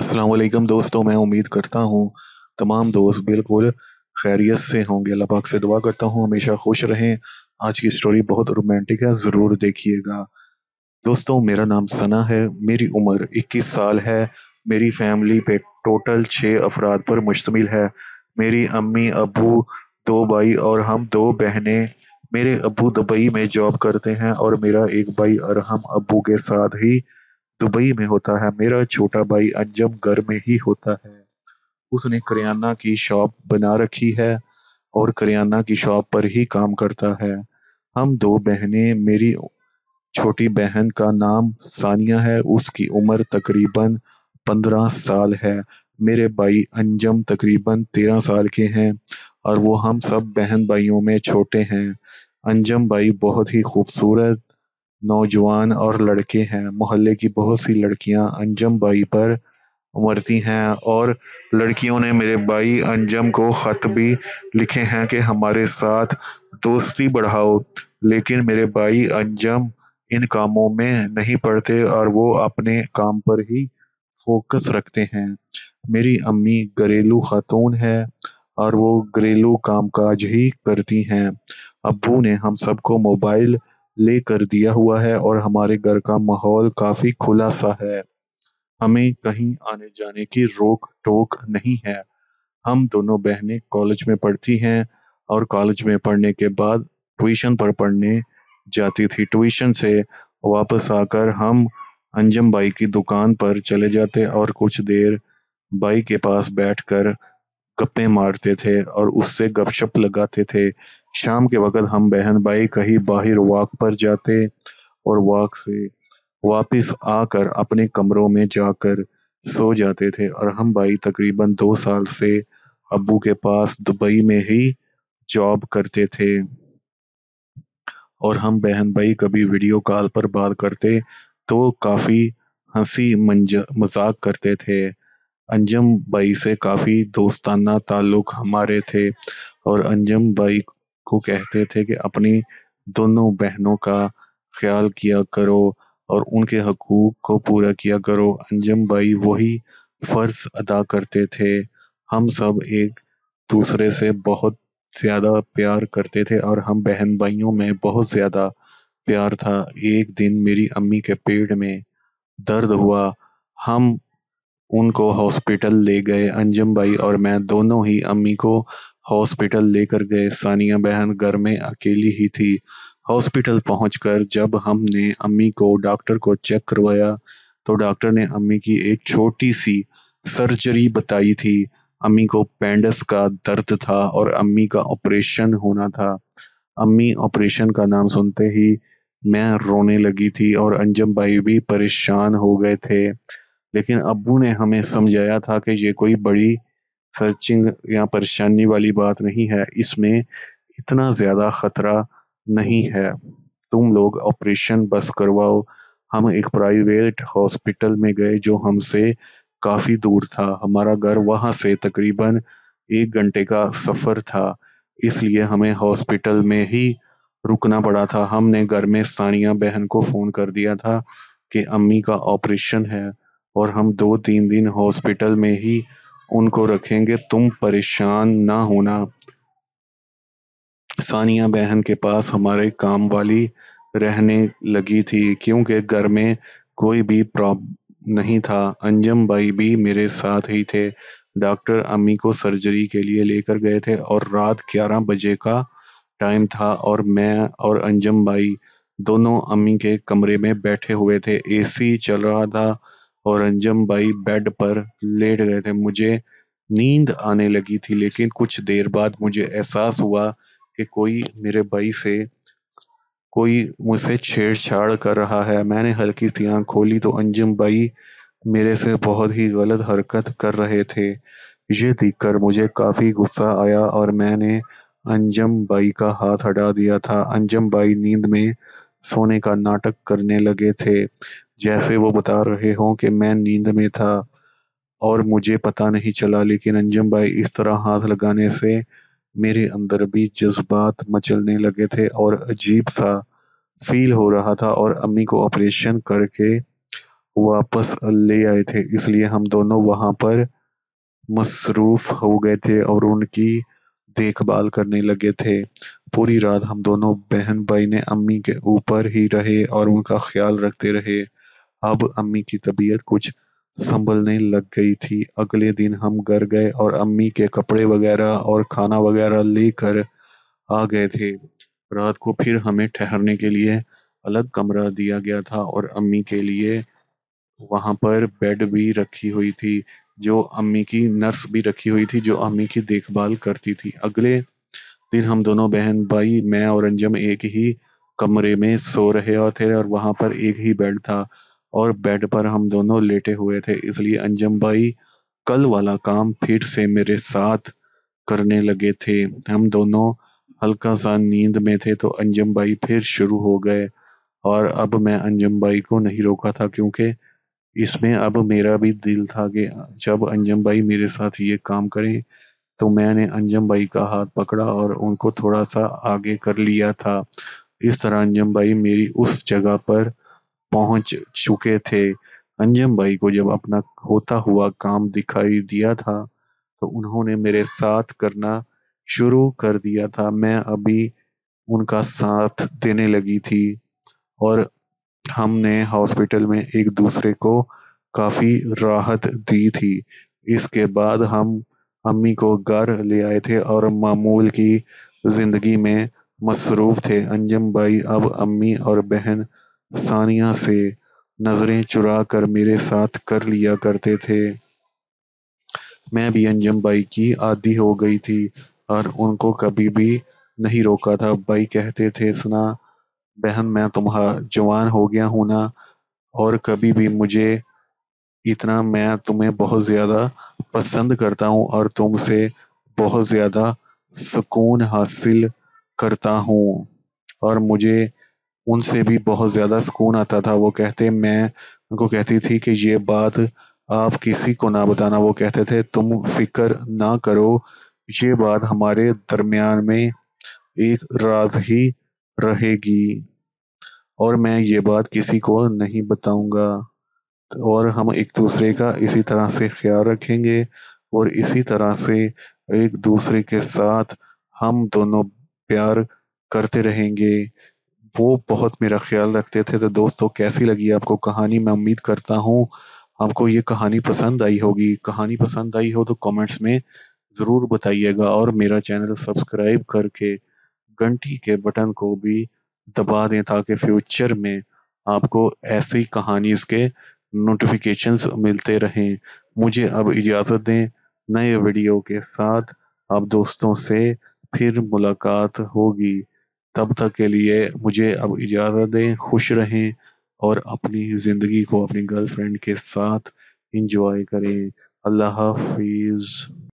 वालेकुम दोस्तों, मैं उम्मीद करता हूँ तमाम दोस्त बिल्कुल खैरियत से होंगे। अल्लाह पाक से दुआ करता हूँ, हमेशा खुश रहें। आज की स्टोरी बहुत रोमांटिक है, ज़रूर देखिएगा। दोस्तों, मेरा नाम सना है, मेरी उम्र 21 साल है, मेरी फैमिली पे टोटल छः अफराद पर मुश्तमिल है। मेरी अम्मी, अबू, दो भाई और हम दो बहनें। मेरे अबू दुबई में जॉब करते हैं और मेरा एक भाई अरहम अबू के साथ ही दुबई में होता है। मेरा छोटा भाई अंजम घर में ही होता है। उसने करियाना की शॉप बना रखी है और करियाना की शॉप पर ही काम करता है। हम दो बहनें, मेरी छोटी बहन का नाम सानिया है, उसकी उम्र तकरीबन पंद्रह साल है। मेरे भाई अंजम तकरीबन तेरह साल के हैं और वो हम सब बहन भाइयों में छोटे हैं। अंजम भाई बहुत ही खूबसूरत नौजवान और लड़के हैं। मोहल्ले की बहुत सी लड़कियाँ अंजम भाई पर मरती हैं और लड़कियों ने मेरे भाई अंजम को ख़त भी लिखे हैं कि हमारे साथ दोस्ती बढ़ाओ, लेकिन मेरे भाई अंजम इन कामों में नहीं पढ़ते और वो अपने काम पर ही फोकस रखते हैं। मेरी अम्मी घरेलू खातून है और वो घरेलू कामकाज ही करती हैं। अबू ने हम सबको मोबाइल लेकर दिया हुआ है और हमारे घर का माहौल काफ़ी खुला सा है। हमें कहीं आने जाने की रोक टोक नहीं है। हम दोनों बहनें कॉलेज में पढ़ती हैं और कॉलेज में पढ़ने के बाद ट्यूशन पर पढ़ने जाती थी। ट्यूशन से वापस आकर हम अंजम बाई की दुकान पर चले जाते और कुछ देर बाई के पास बैठकर गप्पे मारते थे और उससे गपशप लगाते थे शाम के वक्त हम बहन भाई कहीं बाहर वॉक पर जाते और वॉक से वापस आकर अपने कमरों में जाकर सो जाते थे। और हम भाई तकरीबन दो साल से अबू के पास दुबई में ही जॉब करते थे। और हम बहन भाई कभी वीडियो कॉल पर बात करते तो काफ़ी हँसी मज़ाक करते थे। अंजम भाई से काफ़ी दोस्ताना ताल्लुक हमारे थे और अंजम भाई को कहते थे कि अपनी दोनों बहनों का ख्याल किया करो और उनके हकूक को पूरा किया करो। अंजम भाई वही फ़र्ज़ अदा करते थे। हम सब एक दूसरे से बहुत ज़्यादा प्यार करते थे और हम बहन भाइयों में बहुत ज़्यादा प्यार था। एक दिन मेरी अम्मी के पेट में दर्द हुआ। हम उनको हॉस्पिटल ले गए अंजम भाई और मैं दोनों ही अम्मी को हॉस्पिटल लेकर गए। सानिया बहन घर में अकेली ही थी। हॉस्पिटल पहुंचकर जब हमने अम्मी को डॉक्टर को चेक करवाया तो डॉक्टर ने अम्मी की एक छोटी सी सर्जरी बताई थी। अम्मी को पेंडस का दर्द था और अम्मी का ऑपरेशन होना था। अम्मी ऑपरेशन का नाम सुनते ही मैं रोने लगी थी और अंजम भाई भी परेशान हो गए थे। लेकिन अबू ने हमें समझाया था कि ये कोई बड़ी सर्चिंग या परेशानी वाली बात नहीं है, इसमें इतना ज़्यादा ख़तरा नहीं है। तुम लोग ऑपरेशन बस करवाओ। हम एक प्राइवेट हॉस्पिटल में गए जो हमसे काफ़ी दूर था। हमारा घर वहाँ से तकरीबन एक घंटे का सफ़र था। इसलिए हमें हॉस्पिटल में ही रुकना पड़ा था। हमने घर में सानिया बहन को फ़ोन कर दिया था कि अम्मी का ऑपरेशन है और हम दो तीन दिन हॉस्पिटल में ही उनको रखेंगे, तुम परेशान ना होना। सानिया बहन के पास हमारे काम वाली रहने लगी थी, क्योंकि घर में कोई भी प्रॉब्लम नहीं था। अंजम भाई भी मेरे साथ ही थे। डॉक्टर अम्मी को सर्जरी के लिए लेकर गए थे और रात 11 बजे का टाइम था और मैं और अंजम भाई दोनों अम्मी के कमरे में बैठे हुए थे। एसी चल रहा था और अंजम भाई बेड पर लेट गए थे। मुझे नींद आने लगी थी, लेकिन कुछ देर बाद मुझे एहसास हुआ कि कोई मेरे भाई से, कोई मुझसे छेड़छाड़ कर रहा है। मैंने हल्की सी आँख खोली तो अंजम भाई मेरे से बहुत ही गलत हरकत कर रहे थे। ये देखकर मुझे काफ़ी गुस्सा आया और मैंने अंजम बाई का हाथ हटा दिया था। अंजम बाई नींद में सोने का नाटक करने लगे थे। जैसे वो बता रहे हों कि मैं नींद में था और मुझे पता नहीं चला, लेकिन अंजम भाई इस तरह हाथ लगाने से मेरे अंदर भी जज्बात मचलने लगे थे और अजीब सा फील हो रहा था और अम्मी को ऑपरेशन करके वापस ले आए थे। इसलिए हम दोनों वहाँ पर मसरूफ हो गए थे और उनकी देखभाल करने लगे थे। पूरी रात हम दोनों बहन भाई ने अम्मी के ऊपर ही रहे और उनका ख्याल रखते रहे। अब अम्मी की तबीयत कुछ संभलने लग गई थी। अगले दिन हम घर गए और अम्मी के कपड़े वगैरह और खाना वगैरह लेकर आ गए थे। रात को फिर हमें ठहरने के लिए अलग कमरा दिया गया था और अम्मी के लिए वहाँ पर बेड भी रखी हुई थी। जो अम्मी की नर्स भी रखी हुई थी, जो अम्मी की देखभाल करती थी। अगले दिन हम दोनों बहन भाई, मैं और अंजम एक ही कमरे में सो रहे थे और वहाँ पर एक ही बेड था और बेड पर हम दोनों लेटे हुए थे। इसलिए अंजम भाई कल वाला काम फिर से मेरे साथ करने लगे थे। हम दोनों हल्का सा नींद में थे तो अंजम भाई फिर शुरू हो गए और अब मैं अंजम भाई को नहीं रोका था क्योंकि इसमें अब मेरा भी दिल था कि जब अंजम भाई मेरे साथ ये काम करें तो मैंने अंजम भाई का हाथ पकड़ा और उनको थोड़ा सा आगे कर लिया था। इस तरह अंजम भाई मेरी उस जगह पर पहुँच चुके थे। अंजम भाई को जब अपना होता हुआ काम दिखाई दिया था तो उन्होंने मेरे साथ करना शुरू कर दिया था। मैं अभी उनका साथ देने लगी थी और हमने हॉस्पिटल में एक दूसरे को काफ़ी राहत दी थी। इसके बाद हम अम्मी को घर ले आए थे और मामूल की ज़िंदगी में मसरूफ थे। अंजम भाई, अब अम्मी और बहन सानिया से नज़रें चुरा कर मेरे साथ कर लिया करते थे। मैं भी अंजम भाई की आदि हो गई थी और उनको कभी भी नहीं रोका था। भाई कहते थे, सुना बहन, मैं तुम्हारा जवान हो गया हूँ ना? और कभी भी मुझे इतना मैं तुम्हें बहुत ज़्यादा पसंद करता हूँ और तुमसे बहुत ज़्यादा सुकून हासिल करता हूँ। और मुझे उनसे भी बहुत ज़्यादा सुकून आता था। वो कहते, मैं, उनको कहती थी कि ये बात आप किसी को ना बताना। वो कहते थे, तुम फ़िक्र ना करो, ये बात हमारे दरमियान में एक राज ही रहेगी। और मैं ये बात किसी को नहीं बताऊँगा। और हम एक दूसरे का इसी तरह से ख्याल रखेंगे और इसी तरह से एक दूसरे के साथ हम दोनों प्यार करते रहेंगे। वो बहुत मेरा ख्याल रखते थे। तो दोस्तों, कैसी लगी आपको कहानी? मैं उम्मीद करता हूँ आपको ये कहानी पसंद आई होगी। कहानी पसंद आई हो तो कमेंट्स में ज़रूर बताइएगा और मेरा चैनल सब्सक्राइब करके घंटी के बटन को भी दबा दें ताकि फ्यूचर में आपको ऐसी कहानी के नोटिफिकेशंस मिलते रहें। मुझे अब इजाज़त दें। नए वीडियो के साथ आप दोस्तों से फिर मुलाकात होगी। तब तक के लिए मुझे अब इजाज़त दें। खुश रहें और अपनी ज़िंदगी को अपनी गर्लफ्रेंड के साथ इंजॉय करें। अल्लाह हाफिज़।